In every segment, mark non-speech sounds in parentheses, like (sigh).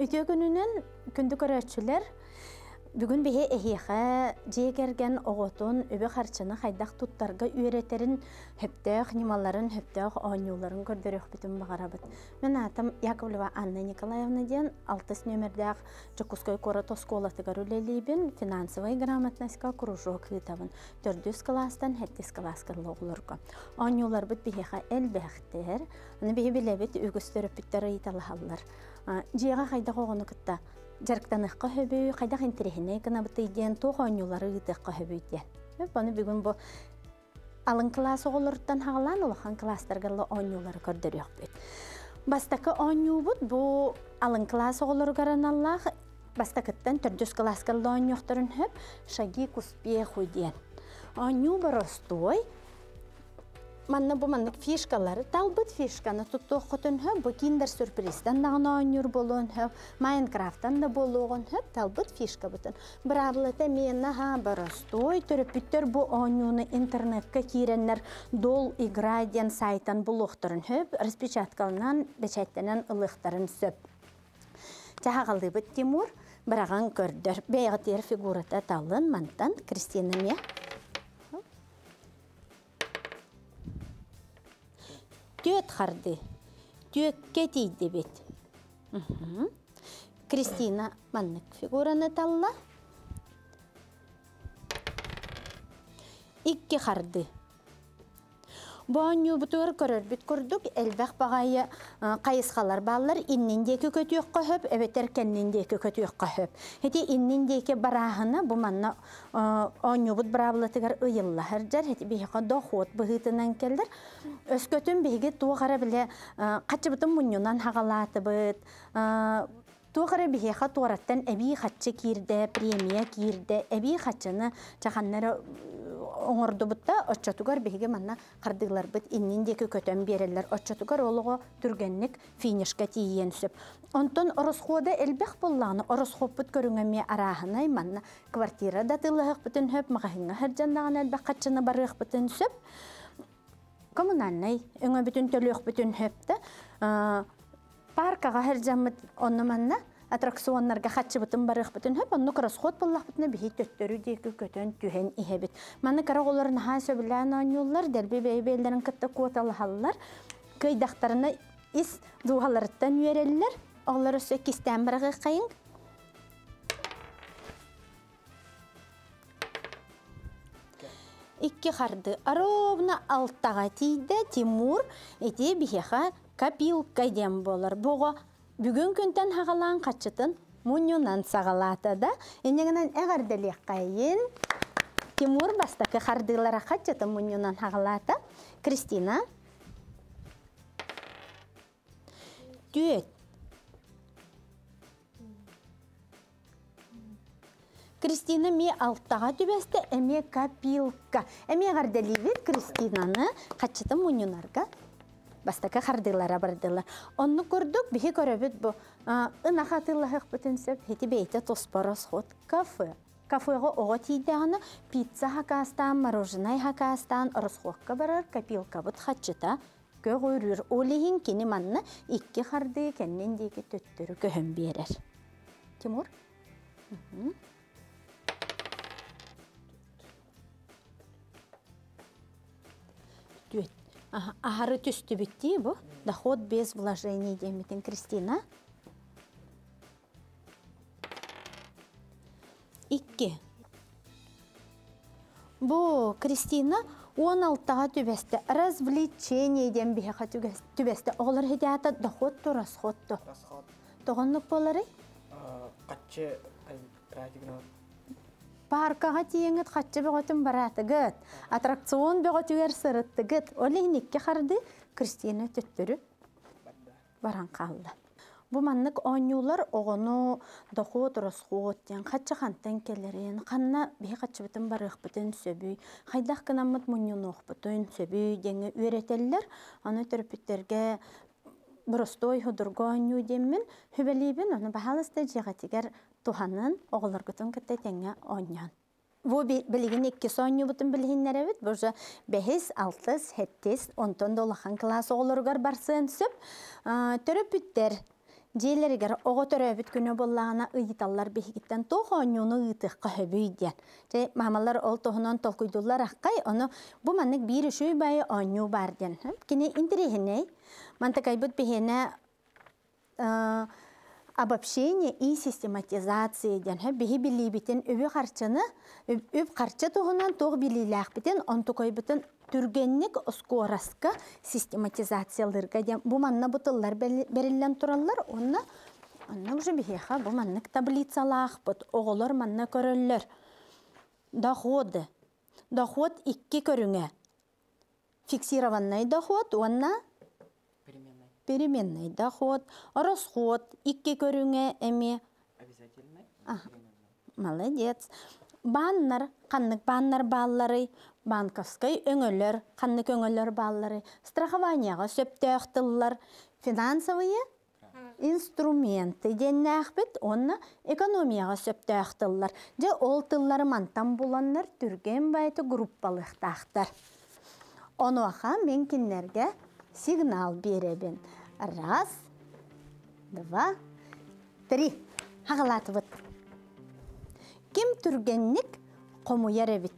Үтө күнүнен күндү көрөчүлөр бүгүн бихе эхиэхэ жиэгерген оҕотун үбө харчыны хайдах туттарга үөретерин хөптөөх нималарын хөптөөх ооньууларын көрдөрөхбүтүн багарабыт. Мен атам яковлева анна николаевна диэн алтыс нөмердээх жокускай кора тоскуолатыгар үлелиибин финансовая грамотностька кружок хыытабын төрдүс класстан хеттис класска биһи билебит жиэға хайдах оҕону кытта жарктаныхка хөбүү хайдах интерехине гынабыты диэн туох ооньуулары ыытыахка хөбүү диэн аны бүгүн бу алын класс оҕолоруттан хагалаан улахан класстаргалла ооньуулары көрдөрүөхпүт. Бастакы ооньуубут бу алын класс оҕолоругараналлаах бастакыттан төрдүс класскалла ооньуохторун хөп шаги к успеху диэн ооньуу боростой манна бу маннык фишкалар талбыт фишканы туттуоххотун хөп бу киндер сюрприздан дагы ооньур болуун хөп майнкрафттан да хөп талбыт фишка бутун быраарлыта миенна ха боростой төрөппүттөр бу ооньууну интернетке кииреннер дол игра диэн сайтан булуохторун хөп распечаткалынан бечеттенен ылыктарын сөп Тахагалыбыт Тимур бараган көрдөр. Бейгатер фигурата талын мантан Кристина. Төт харды. Төкке тейді бет. Кристина маннык фигураны талла. Икки харды. Бооню бутугар көрөрбүт курдук элбэх багайы кайысхалар баллар инниндеки көтүөккө хөп эбетер кенниндеки көтүөккө хөп хети инниндеки бараахына бу манна оонюбут бараабылатыгар ыйыллахар жар хети биһиха дохот быһыытынан келдер өскөтүн биһиги туохара биле качыбытын муннунан хагалаатыбыт Туохара биһиэха туораттан эбии хаччы киирдэ, премия киирдэ, эбии хаччыны чаханнара оңордубутта оччотугар биһиге манна кардыгларбыт инниндеки көтөн береллер оччотугар олого түргенник финишка тиийен сөп онтон оросхуода элбэх боллааны оросхоппут көрүңөмме арааһынай манна. Квартира да тылыһыкбытын хөп магаһыңа хырдьаннаган элбэх каччыны барыахбытын сөп коммунальный өңө бүтүн төлөөхбүтүн хөптө паркага хырдьаммыт онно манна аттракционнарга хатчыбытын барыахбытын хөп онну кросход боллахбытына биһи төттөрү диэки көтөн түһэн иһэбит маны кара оларын ха сөбүлээн ооньуллар дерби бэйбээлэрин кытта куоталаһаллар кыйдахтарына ис дуухаларыттан үөреллер оҕолор өссө кистään барагы кайын. Икки харды ровно алтага тиийде тимур эти биһиэха копилка диэн болар. Бого бүгүн күнтен хагалаан качытын муннунан сагалаата да энегенен эгерделиэх кайын тимур бастакы хардыылара качытын муннунан хагалаата кристина. Түөт Кристина ми алтаға түбәсті әме копилка. Әме ғарделивет Кристинаны қачыты мунюнарға бастака хардылара бардылар. Онны көрдік, біхи көрөбіт бұ. Үна қатыллахық бүтін сөп, хеті бейті тоспорос ход кафе. Кафеға оға тейдіғаны пицца хакастан, мороженое хакастан, ұрысқоққа барар, копилка бұт хачыта. Көг өрір. Олейін кені манны икки харды кәннен дейгі төттірі көхін берер. Тимур? Мгм. Ахары түсті бітті бұ. Доход без вложений деметін Кристина. Икки. Бұ Кристина 16-ға түбәсті развлечение дем бихаға түбәсті. Оғылар хедиата доход то расход то. Расход. Тоғынлық болары? Радигна Паркаға тиеңіт қатчы бөғытын баратыгыт. Аттракцион бөғытугер сырыттыгыт. Олейін икки қарды Кристина төттөрү баран қалды. Бу маннык ооньуулар оҕону дохуот росхуот диэн хачча хантан келерин ханна бии хаччыбытын барыахпытын сөбүй хайдах кынаммыт муннюнуохпутун сөбүй диэҥи үөретеллер аны төрөпүттерге Бростой худурго ооньуу диэммин хүбэлиибин ону баһалыста дьиэҕэтигэр туханын оҕолоргутун кытта теңҥэ оонньоон Бу билигин икки сонню бутун билихиннеребит. Бу же бехис, алтыс, хеттис, онтон долахан класс оғылыргар барсын сөп. Төрөпүттер Диэлеригер оҕо төрөбүт күнө боллаана ыйыталлар биһигиттен туох оонньууну ыытыахха хөбүйден. Же мамалар ол тоһунон толкуйдуллар ахкай, ону бу маннык биир үшүй бай оонньуу бар ден. Кини интерехиней, мантакайбыт биһене э, обобщение и систематизация ден хэ биһи билибитин үбү харчыны үб харчы туһунан туох билилээхбитин онтукойбутун түргенник оскуораска систематизациялырга ден бу манна бутыллар бериллен тураллар онна онна уже биһиэха бу маннык таблицалаахпыт оҕолор манна көрөллөр. Доходы. Доход икки көрүңэ фиксированный доход онна переменный. доход, расход, икки көрүңе эми. Переменной. Молодец. Баннар, каннык баннар баллары, банковской өңөлөр, каннык өңөлөр баллары, страхованияга сөптөктыллар, финансовые инструменты деннәхбит, онна экономияга сөптөктыллар. Же ол тыллары мантан буланнар түрген байты группалыктактар. Онуаха мен кинлерге сигнал беребин. Раз, два, три. Хағалатыбыт. Ким түргенник қомуяр эбит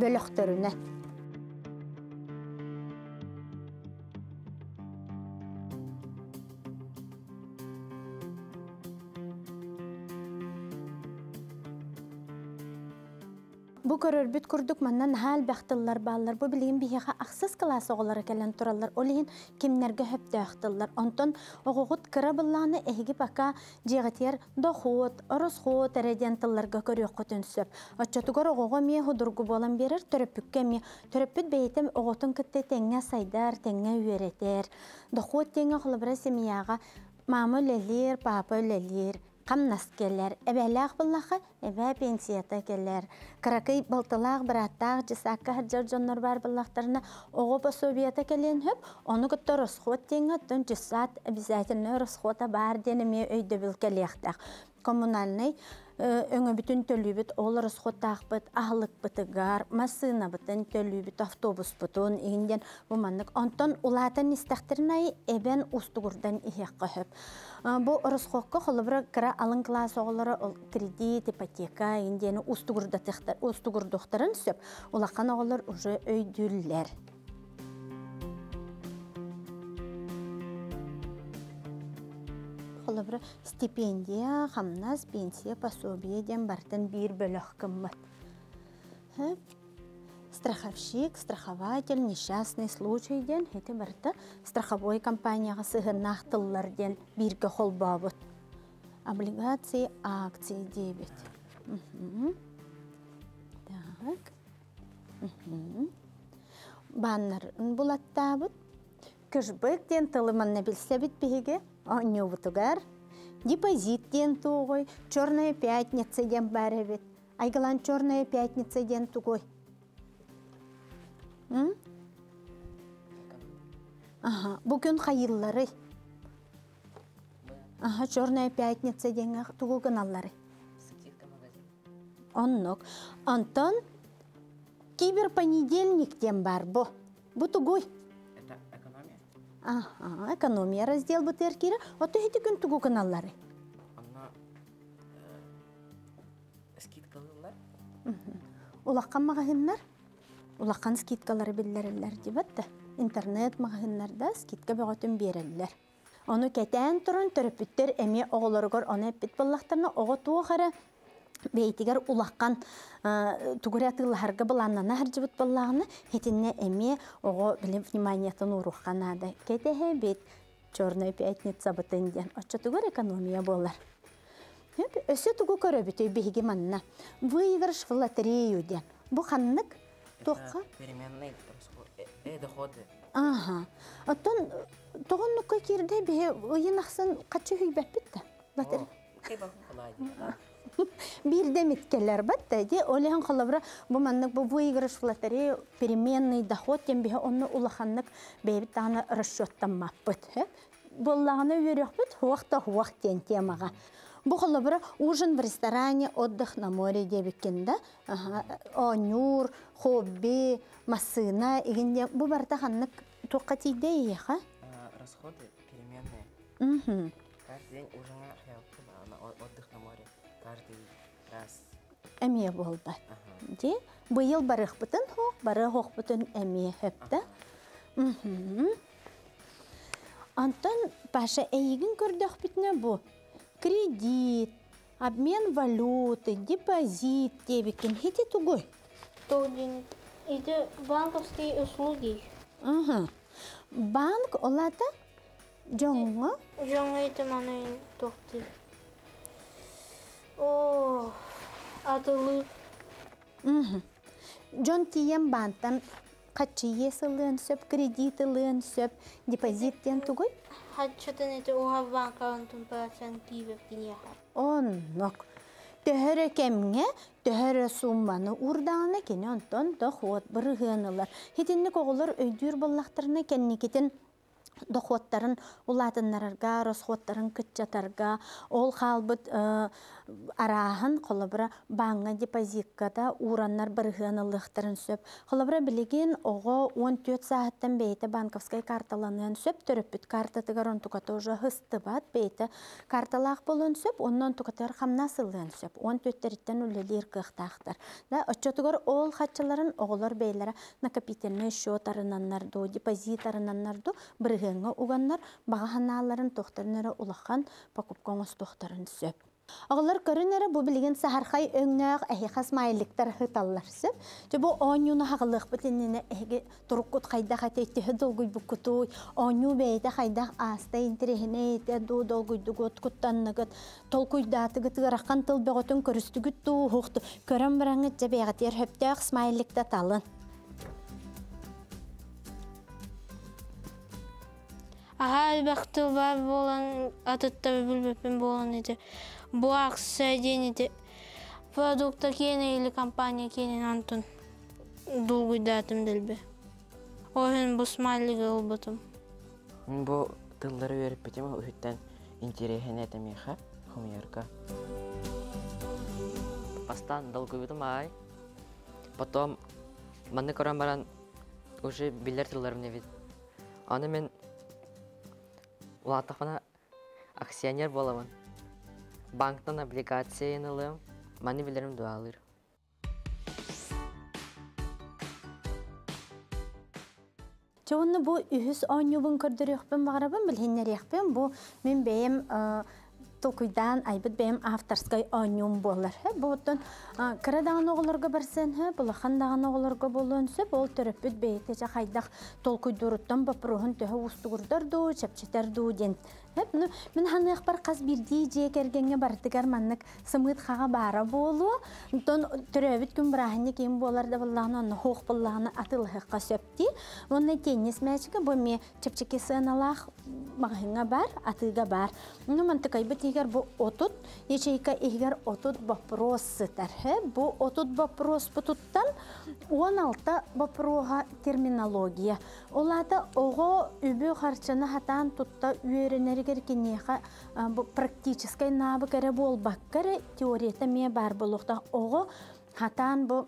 бөлөктөрүнө. Бу көрөрбүт курдук маннан хал бахтыллар баллар. Бу билген биһиха аксыз класс оголары келен тураллар. Олин кимнерге хөптөктыллар. Онтон огогут кыра булланы эһиги бака жегетер доход, оросход эредентылларга көрөк көтөнсөп. Очотугор огого мие худургу болан берер төрөпүккө ми төрөпүт бейтем оготун кытты теңге сайдар, теңге үйретер. Доход теңге холбра семьяга мама өлелер, папа өлелер. Камнас келер, әбәләк буллаха, әбә пенсията келер. Каракай балталақ біраттақ, жысаққа хаджар жоннор бар буллақтарына оғы пособията келен хөп, оны күтті росхот теңі, тон жысат обязательно росхота бар денеме өйді біл келектақ. Коммунальный өңі бүтін төлүбіт ол росхоттақ бұт, ағылық бұтыгар, масына бұтын төлүбіт автобус бұтын, егінден бұманлық. Онтон истақтырнай әбен устугурдан ихеққа хөп. Бу росхокко холобра кыра алын класс оголары ол кредит, ипотека, индени устугурдатыктар, устугурдуктарын сөп, улакан оголор уже өйдүллер. Холобра стипендия, хамнас, пенсия, пособие ден бартын бир бөлөх кыммат. Страховщик, страхователь, несчастный случай ден, хети барта страховой компанияға сығынақ тыллар ден бирге холбабыт. Облигации, акции, дебет. Так. Баннар булаттабыт. Кышбык ден тылыманна білсе бит биге, оннюбутугар. Депозит ден тугой, черная пятница ден баребит. Айгалан черная пятница ден тугой. Ага, бүгін хайыллары. Ага, черная пятница денге тугу магазин. Оннок. Антон киберпонедельник тем бар бу. Бу тугуй. Экономия. Раздел бу теркире. Ото хити күн тугу каналлары. Она э, скидкалылар. Улаккан магазиннар. Улаккан скидкалары биллерелер дибатта. Интернет магазиннарда скидка бөгөтүн береллер. Оны кетен туран төрөпүттер эми оголоргор оны эппит ого туохара бейтигер улаккан тугуратыларга буланнана харжыбыт боллагына хетинне эми ого билим вниманиятын урухканада. Кетеhe бит черная пятница бытынден. Очотугор экономия болар. Өсө тугу көрөбүтөй биһиги манна. Выигрыш в лотерею ден. Бу ханнык тоққа? Это переменные расход- э, э, доходы. Ага. Оттон тоғоннукка кирде бе ыйын ахсын качы хүйбәппит да. Батыр. Бирде миткеллер батта де олехан халабра бу маннык бу выигрыш в лотерею переменный доход тем бе онны улаханнык бебит таны расчеттан маппыт. Боллаганы үйрөкпүт хуакта хуак тен темага. Бу халабра ужин в ресторане, отдых на море дебиккен да. Ага, онюр, хобби, масына, игенде бу барта ханнык туққа тиде еха. А, Расходы переменные. Каждый день ужина раз. Әмие болбат. Ага. Де, быйыл барых бытын хоқ, бары хоқ бытын әмие хөпті. Антон Паша әйігін көрдіқ бітіне бұ. Кредит, обмен валюты, депозит дебікен хеті тугой. Тоудин. Это банковские услуги. Ага. Банк олата жоңға Жаңа это маны тоқты. О, атылы. Мгм. Жон тиен банттан качы есылын сөп, кредитылын сөп, депозиттен тугой. Хатчатын это уха банка антон процент кибеп кинеха. Оннок. Төһөрө кемге, төһөрө сумманы урдааны кені онтон дохуот бырыгыанылар. Хитинник оғылар өйдүр боллақтарына кенникетін дохуоттарын улатыннарарга, росхуоттарын кытчатарга, ол халбыт э, араһын холобра баңа депозитката ураннар бырыгыанылыктарын сөп. Холобра билеген ого 14 сааттан бейте банковскай карталанын сөп төрөппүт карта тыгар онтуката уже хыстыбат бейте карталаах болон сөп, оннон тукатар хамна сылын сөп. 14-теріттен үлелер кыхтаахтар. Да, ол хатчыларын оголор бейлері накопительный счет арынаннарду, депозит арынаннарду бырыгыңа уганнар бағаханаларын тохтарнары улахан покупкоңыз тохтарын сөп. Оғылар көрінері бұл білген сахархай өңнәғ әхиқас майлықтар хыталлар сөп. Бұл оңюны хағылық бітініне әхіге тұрыққыт қайда қайтетті долгуй бұккутуй, оңю бейді қайда аста интерехіне еті ду долгуй дугут куттаннығыт, толкуйдаты гыты ғыраққан тыл беғотын көрістігіт ду хуқты, көрін біраңыт жабеғатер хөптәқ смайлықта талын. Ага, бақтыл бар болан, атытта бүлбеппен болан еді. Бу акция ден еді. Продукта кені или компания кені антон. Дулгуйдатым ділбе. Ойын бу смайлиге ұлбытым. Бу тыллары веріп бітем, үхіттен интересен этемеха, хумерка. Пастан долго видим ай. Потом маны көрөн баран уже билер тылларым не вид. Аны мен улатахана акционер боламын. Банктан облигация алым, маны билерим дуалыр. Чоғынны бұ үхіс оңюбын көрдіріқпен бағарабын білхеннеріқпен бұ мен бәйім токуйдан айбыт бәйім авторскай оңюм болар. Бұттын кірі дағын оғыларға барсын, оғыларға болуын сөп, ол түріппіт бәйті жа қайдақ толкуйдуруттан бапырухын төхі устугурдарду, чапчетарду ден. Хеп, ну, мен ханық бар қаз бірдей же кергенге бардыгар маннык сымыт хаға бара болу. Тон түрөбіт күн бірахынне кейін болар да боллағын оны хоқ боллағын атылыққа сөпті. Оны теннис мәчігі бұл ме чапчеке сыналақ мағыңа бар, атыға бар. Ну, мен тікай біт егер бұл отут, ечейка егер отут вопрос сытар. Бұл отут вопрос бұтуттан 16 вопроға терминология. Олада оғы үбі қарчыны хатан тұтта үйеренергер кенеға практическай набы кәрі бол баққары теорията ме бар болуқта оғы хатан бұл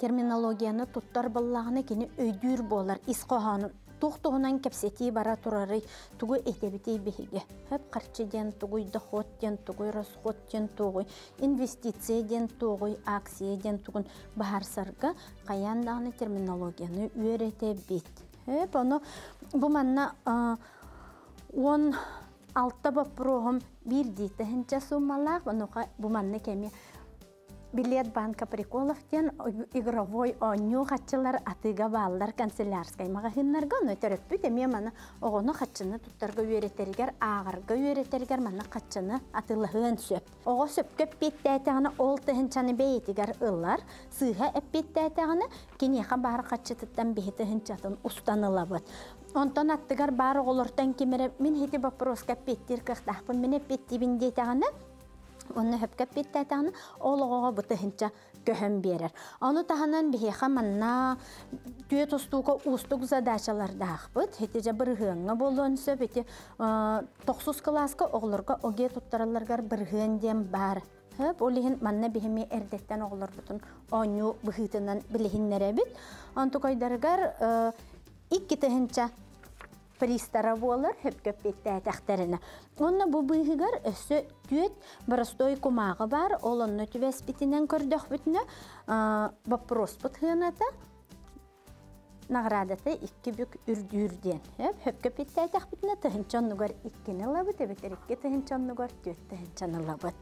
терминологияны туттар боллағына кені өйдүр болар исқоғанын туқтуғынан кәпсети бара турары тугу этебитей беһиге хөп қарчы ден тугуй доход ден тугуй расход ден тугуй инвестиция ден тугуй акция ден тугун бахар сарга каян терминологияны үйрете бит. Хөп ону бу манна он алта бапрогом бир дитехинча суммалак онука бу манна кеми билет банка приколов тен игровой оню хатчылар атыга баллар канцелярскай магазиннарга но төрөппү теме мана огону хатчыны туттарга үйрөтергер агырга үйрөтергер мана хатчыны атылыгын сөп. Ого сөпкөп биттәтәгәне ол тыһынчаны бейтигер ыллар сыга эппиттәтәгәне кинеха бар хатчытыттан бейтыһынчатын устанылабыт. Онтон аттыгар бары олортан кемере мен хити вопроска петтир кыхтахпын мен петтибин дейтаганы Онны хөпкәп биттәтәгәне ол оғоға бытыһынча көһөн берер. Оны таһанан биһеха манна түйе тустуга устук задачалардаах быт. Хетеже быргыыңа болуын сөп эти 9 класска оғларга оге туттараларгар быргыын дем бар. Хөп олиһин манна биһеме эрдеттен оғлар бутун оню быһытынан билиһиннере бит. Пристара болар хөпкөп беттәтәхтәренә. Онна бу быйгар өсө түет барастой кумагы бар, ол онны түбәс битенән көрдөх бүтне. Вопрос бутыната. Наградаты икки бүк үрдүрден. Хөп хөпкөп беттәтәх бүтне тыһынчан нугар иккене лабы тебетер икки тыһынчан нугар түет тыһынчан лабы.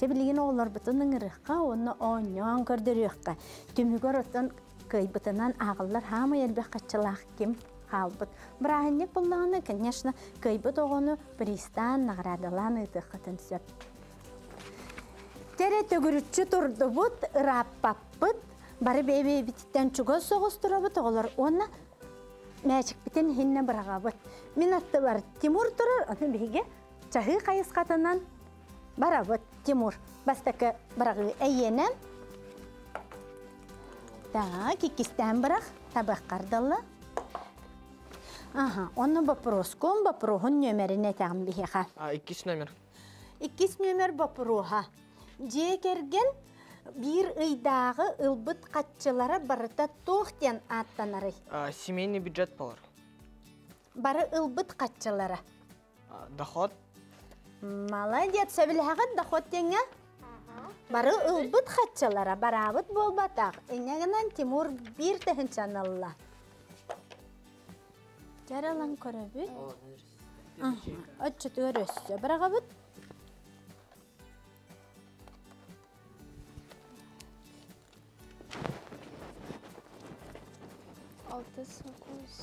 Тебилген олар бутының рыхка, онны оньян көрдөрөккә. Түмүгөр оттан кыйбытынан ағылар хама елбе качылах ким халбыт. Брахинник булланы, конечно, кыйбыт оғыны пристан наградалан ытықытын сөп. Тере төгүрүтчү турду бут, ыраппаппыт, бары бейбей бититтен чуга соғыз турабыт оғылар. Онна мәчік бітен хинне бұрағабыт. Мен атты бар Тимур тұрыр, оны бейге чахы қайысқатынан барабыт Тимур. Бастакы бұрағы әйенен Так, икистен бирах табак кардалла. Ага, оны вопрос ком вопрохун нөмеріне тағым бихеха. А, иккис номер. Иккис нөмер вопроха. Же керген бир ыйдағы ылбыт қатчылары барыта тоқтен аттанары. А, семейный бюджет болар. Бары ылбыт қатчылары. А, доход. Молодец, сөбілхағыт доход теңе. Бары ылбыт қатчылары, барабыт болбатақ. Инегінен Тимур бир тәхін чаналла. Жаралан көрөбүт. Отчы төрөссө. Барагабыт. Алты сокуз.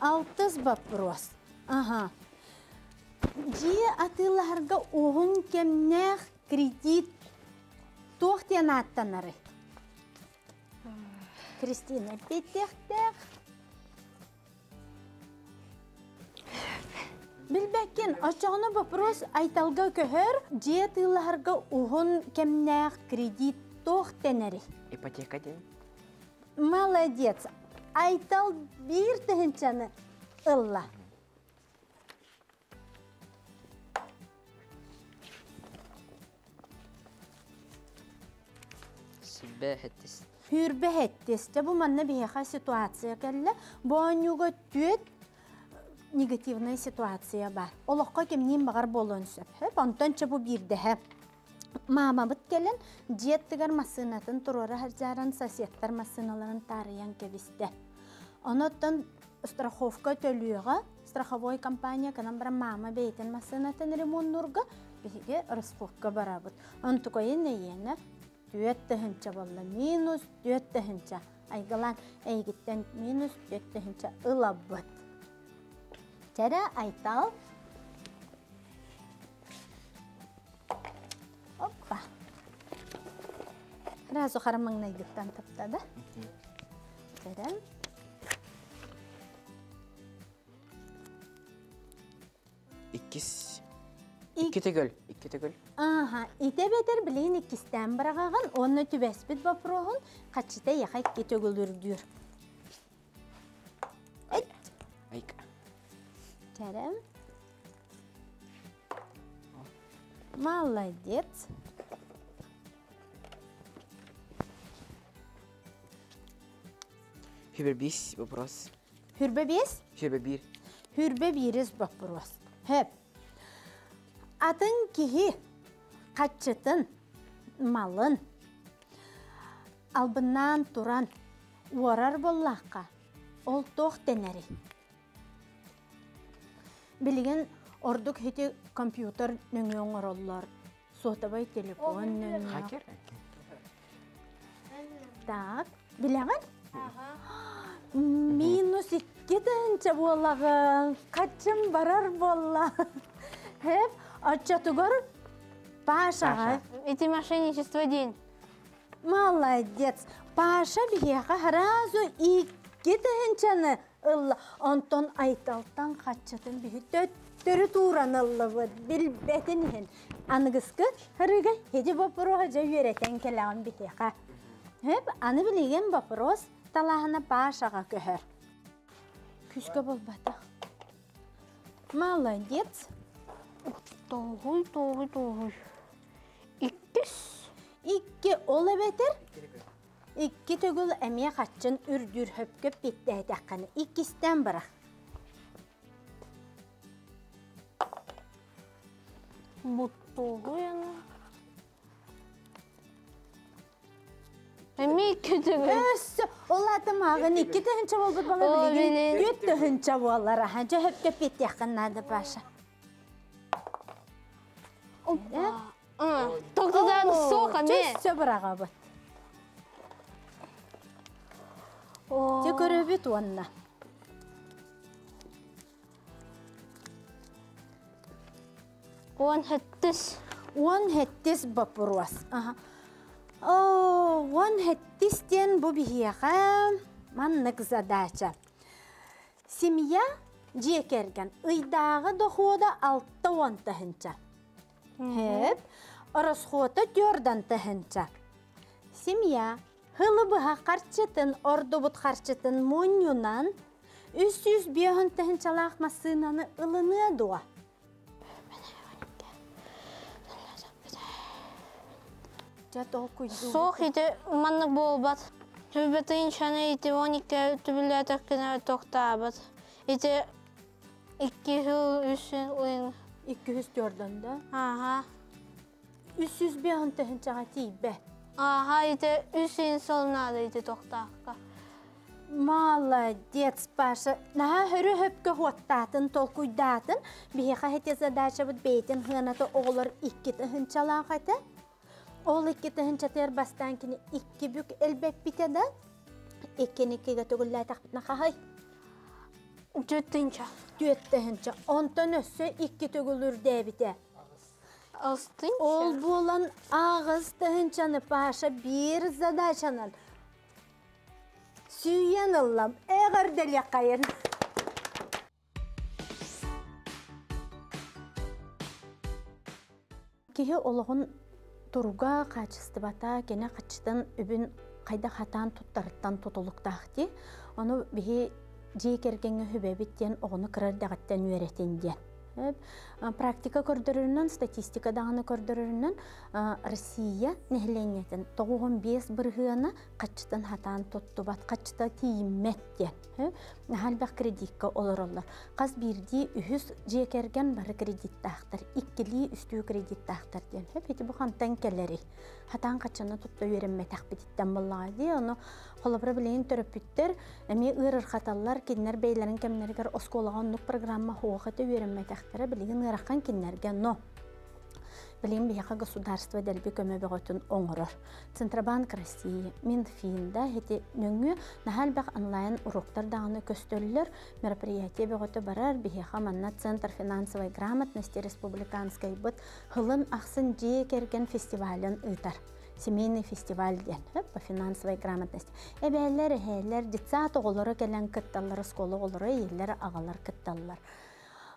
Алтыз вопрос. Ага. Жи атыларга оғын кемнех кредит тоқтен аттанары. Кристина Петехтех. Билбәккен, ачағына вопрос айталга көхөр, жи атыларга оғын кемнех кредит тоқтенері. Ипотека ден. Молодец. Айтал бир тыһынчаны ылла. Хүрбе хеттесте бу манна биһиха ситуация келле. Бонюга түет негативная ситуация бар. Олоққа кемнен бағар болуын сөп. Онтон бу бирдеһе. Мама бит келен жеттигер масынатын турора харжаран соседтар масыналарын тарыян кебисте. Оноттан страховка төлüyorга страховой компания канан бара мама бейтен масынатын ремонтнурга биге распокка барабыт. Онтукайын нейене түет тыһынча болла минус түет тыһынча. Айгалан эйгиттен минус түет тыһынча ылабыт. Тәрә айтал. Оппа. Разу харамыңнай гыттан таптады. Тәрә. Иккис. Ик- Икки төгөл. Икки төгөл. Аха, ите бетер билейін иккистен барағаған, оны түбәспіт бапроғын қачыта яқай кетөгілдірдір. Айк. Тәрәм. Молодец. Хүбер бис вопрос. Хүрбе бес? Хүбер бир. Хүрбе биріз вопрос. Хөп. Атын кихи қачытын малын албынан туран уарар боллаққа ол тоқ тенери. Билген ордук хити компьютер нөңе оңороллар. Сотабай телефон нөңе. Хакер. Так, билеген? (gasps) Минус икки тынча болағын, қачым барар болла. (laughs) Хеп, отчатугар Пашаға. Эти мошенничество день. Молодец. Паша бияға разу икки тынчаны ылла. Онтон айталтан қачатын бихи төттөрі туран ылла бұд. Билбетін хен. Анығысқы хырыға хеде бапыруға жа үйретен келаған. Хеп, аны білеген вопрос талағына Пашаға көхір. Күшкі болбатақ. Молодец. Тоғуй, тоғуй, тоғуй. Иккис. Икки ол әбетер? Икки түгіл әме қатшын үрдүр хөпкөп бетті әтәққаны иккістен Бұтты Бұттуғы яны. Әме икки түгіл. Өссі, ол атым ағын икки түгінші болды бала білеген, дөт түгінші болар, жа хөпкөп бетті әққаны баша. Э? Тоқтыдан соқ, әме. Жүз сөбір аға. Те көрөбіт онна. Он хэттис. Он хеттис бапуруас. Аха. О, он хеттистен бу бихияға маннык задача. Семья жекерген ыйдағы дохуода алтта он тахынча. Хеп, оросхуота тёрдан тахынча. Семья хылы быха қарчытын, ордубут қарчытын мунюнан, үс үс бүйін тахынчалақ масынаны ылыны дуа. Сох ите маннык болбат. Чана ите 12 түбүләтек кенә токтабат. Ите 2 жыл үчүн уен. Iki yüz gördün de. Ага. Üç yüz bir hıntı hınçağa tiybe. Ага, ите үчүн солнады ите токтакка. Молодец, Паша. Höpkö huottatın, tol kuydatın. Biheqa hete задача bud beytin hınatı oğlar iki hınçalan hate. Oğul iki hınçatır bastan kini iki bük elbek bitede. İkkini kiga tugullar taqbitna qahay. Жүттүнча. Düette hınça. Ondan össö iki debite. Астын. Ol bulan ağız təhınçanı paşa bir zadaçanın. Süyen Allah'ım, eğer del yakayın. Киһи олоғын турга качыстыбата кене качтын үбүн кайда хатан туттарыттан тутулуктаахти ону биһи жии кергенге үөретиндиэн Эп, а, практика көрдөрүнөн статистика даганы көрдөрүнөн а, Россия нехленетен 95 быргыана качтын хатан туттубат качта тиимметтен. Халбак кредитка олороллар. Каз бирди үһүс жекерген бары кредиттахтар, иккили үстүү кредиттахтар ден. Хеп эти бу. Хатан качаны тутта үйренме тахбититтен боллагы ону холобра билейин төрөпүттер, эми ырыр хаталлар киннер бейлерин кемнергер осколага оннук программа хуохаты үйренме тахтара билигин ыраккан киннерге но. Билим бияха государство дельби көмө бөгөтүн оңорор. Центробанк России, Минфин да хети нөңгү нахал бак онлайн уроктар даганы көстөллөр мероприятие бөгөтө барар бияха манна Центр финансовой грамотности республиканской быт хылын ахсын жие керген фестивалын ыйтар. Семейный фестиваль ден по финансовой грамотности. Эбәлләр, әһәлләр, детсат оголары келен кытталлар, скола оголары, елләр агалар кытталлар.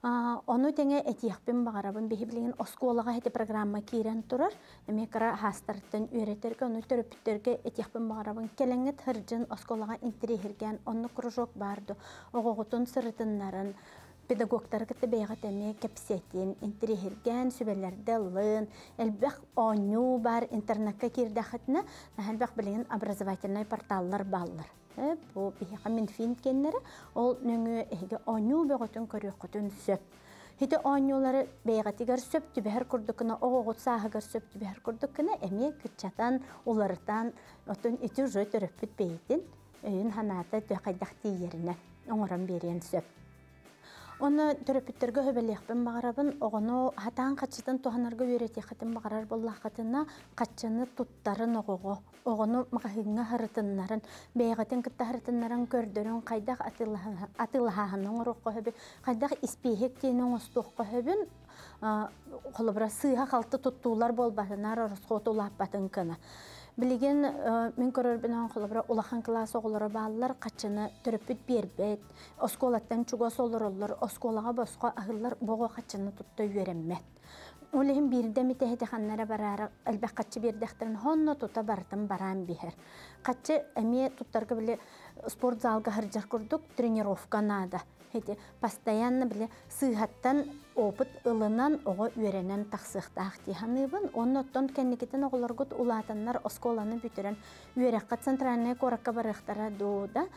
А, Ону теңе этиякпен бағарабын бихи билеген осколага хети программа кирен турар. Эми кара хастарттан үйретерге, ону төрөпүттерге этиякпен бағарабын келеңет хыржын осколага интерехирген, онны кружок барды, огогутун сырытыннарын, педагогтар кытты бейгат эми кепсетин, интерехирген, сүбелерде лын, элбэх оню бар интернетка кирдахытна, нахалбэх билеген образовательный порталлар баллар. Э, Бу биһиха минфин кеннери, ол нөңү эһиге оню бөгөтүн көрүөхөтүн сөп. Хите онюлары бейгатигер сөп түбәһәр курдукына, огогот саһагар сөп түбәһәр курдукына, эми кытчатан, уларытан, отун ити уже төрөппүт бейтин, өйүн ханата төкайдах тиеріне, оңоран берен сөп. Оны төрөпүттерге хөбелехпен бағарабын, оғыну хатаан қачытын туханарга үйретехатын бағарар боллақатына қачыны туттарын оғығы, оғыну мағahыңа харытыннарын, бейгатын кытта харытыннарын көрдөрін қайдақ атылахаһының орыққа хөбі, қайдақ испейхек тейінің остуққа хөбін, қолыбыра сыйға қалты туттуулар болбатынар орысқот улаппатын кына. Билеген мен көрөр бинан холобра улахан класс оголора баалар качыны төрөпүт бербет. Осколаттан чугас олороллар, осколага боско ахыллар бого качыны тутта үйренмет. Олехин бирде митехете ханнара барара элбек качы бердехтерин хонно тута бартын баран бихер. Качы эме туттарга биле спорт залга харжар курдук тренировка нада. Хети постоянно биле сыйхаттан опыт ылынан ого үйренен тахсыхтаах тиханыбын. Онноттон кенникитен оголоргут улатаннар осколаны бүтүрен үйрекка центральный коракка барыхтара да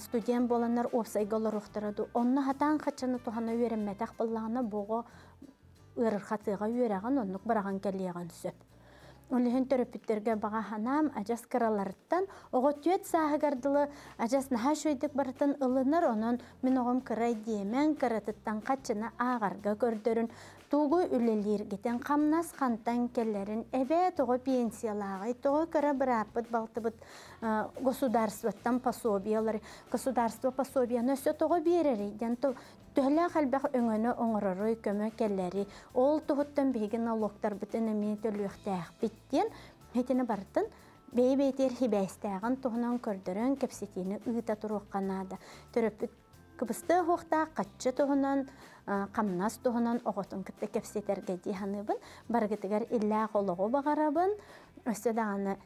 студент боланнар опсайга олорухтара ду. Онно хатан качаны тухана үйренметах боллагына бого ырырхатыга үөраган оннук бараган кэлиэган сөп Олиһин төрөпүттерге баға ханам ажас кыраларыттан оҕо түөт сааһыгардылы ажас наһа шөйдүк барытын ылынар онон мен оҕом кырай диэмэн кыратыттан каччына аагарга көрдөрүн. Тугу үлелииргитен хамнас хантан келлерин эбэ тоҕо пенсиялаагай тоҕо кыра бырааппыт балтыбыт э, государствоттан пособиялары. Государство пособияны өссө тоҕо биэрери ден Төһөлә хәлбәх өңөнө оңоророй көмө келләри. Ол туһуттан биһиге налогтар бүтән эми төлүхтәх биттен. Бартын бей бейтер хибәстәгән туһунан көрдөрөн кепсетини ыта туруққанада. Төрөп кыбысты хохта каччы туһунан камнас туһунан оготун кытты кепсетерге диханыбын. Баргытыгар илля холого багарабын. Өстө даганы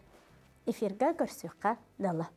эфирга көрсөккә дала.